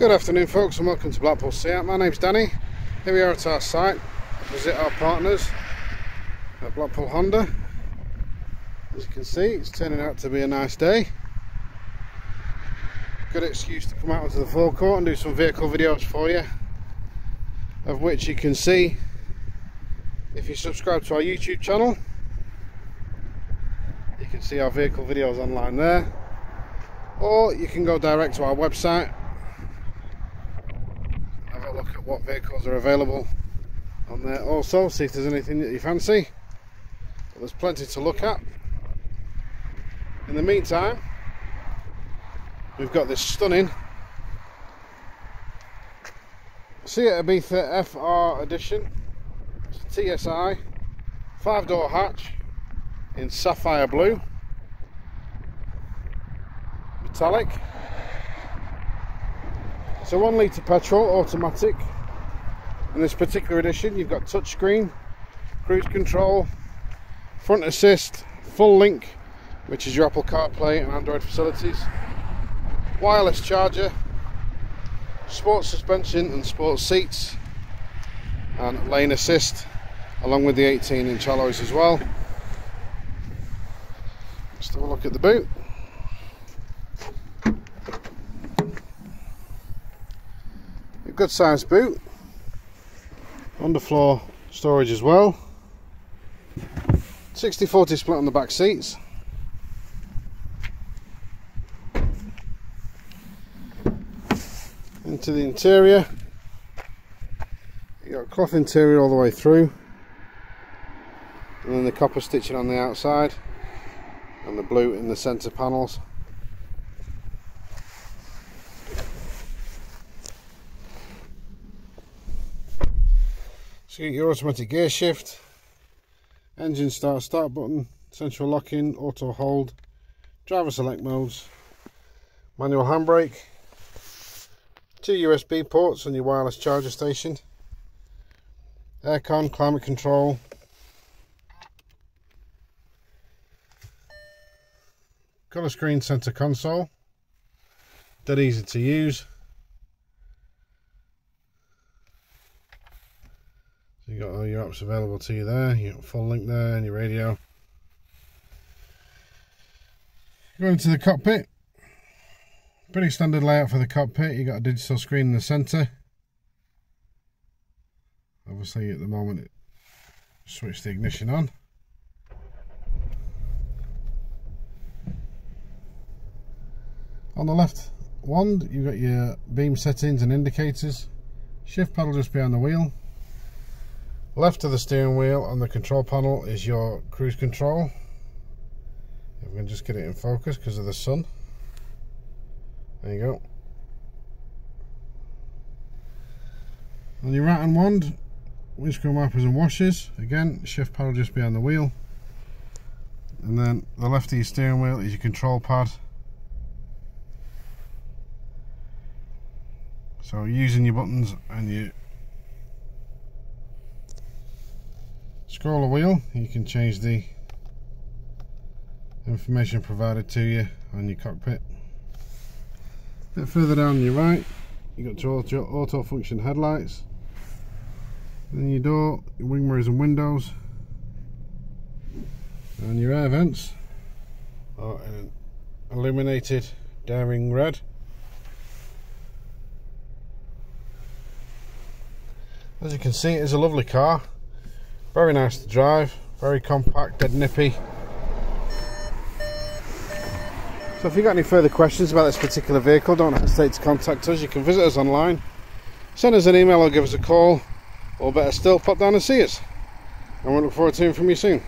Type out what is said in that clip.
Good afternoon folks and welcome to Blackpool Seat. My name's Danny. Here we are at our site. Visit our partners at Blackpool Honda. As you can see it's turning out to be a nice day. Good excuse to come out onto the forecourt and do some vehicle videos for you. Of which you can see if you subscribe to our YouTube channel. You can see our vehicle videos online there. Or you can go direct to our website look at what vehicles are available on there also, see if there's anything that you fancy. But there's plenty to look at. In the meantime, we've got this stunning Seat Ibiza FR edition. It's a TSI, five door hatch in sapphire blue, metallic. A one litre petrol automatic. In this particular edition, you've got touchscreen, cruise control, front assist, full link, which is your Apple CarPlay and Android facilities, wireless charger, sports suspension and sports seats, and lane assist, along with the 18 inch alloys as well. Let's have a look at the boot. Good sized boot. Underfloor storage as well. 60-40 split on the back seats. Into the interior. You got cloth interior all the way through. And then the copper stitching on the outside. And the blue in the center panels So you your automatic gear shift, engine start, start button, central locking, auto hold, driver select modes, manual handbrake, two USB ports on your wireless charger station, aircon, climate control, colour screen center console, dead easy to use. You got all your apps available to you there. You got full link there and your radio. Going to the cockpit. Pretty standard layout for the cockpit. You got a digital screen in the centre. Obviously at the moment it switch the ignition on. On the left wand you've got your beam settings and indicators. Shift paddle just behind the wheel. Left of the steering wheel on the control panel is your cruise control. If we can just get it in focus because of the sun. There you go. On your right hand wand, windscreen wipers and washers. Again, shift paddle just behind the wheel. And then the left of your steering wheel is your control pad. So using your buttons and your scroll the wheel you can change the information provided to you on your cockpit. A bit further down your right you got your auto, auto function headlights. Then your door your wing mirrors and windows. And your air vents are illuminated daring red. As you can see it is a lovely car very nice to drive, very compact, dead nippy. So if you've got any further questions about this particular vehicle, don't hesitate to contact us. You can visit us online, send us an email or give us a call, or better still, pop down and see us. And we look forward to hearing from you soon.